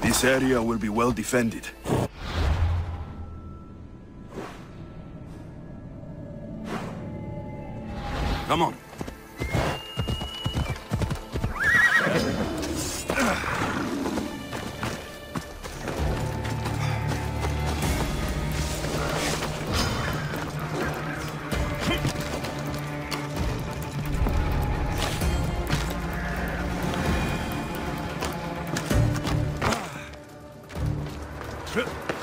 This area will be well defended. Come on. 诶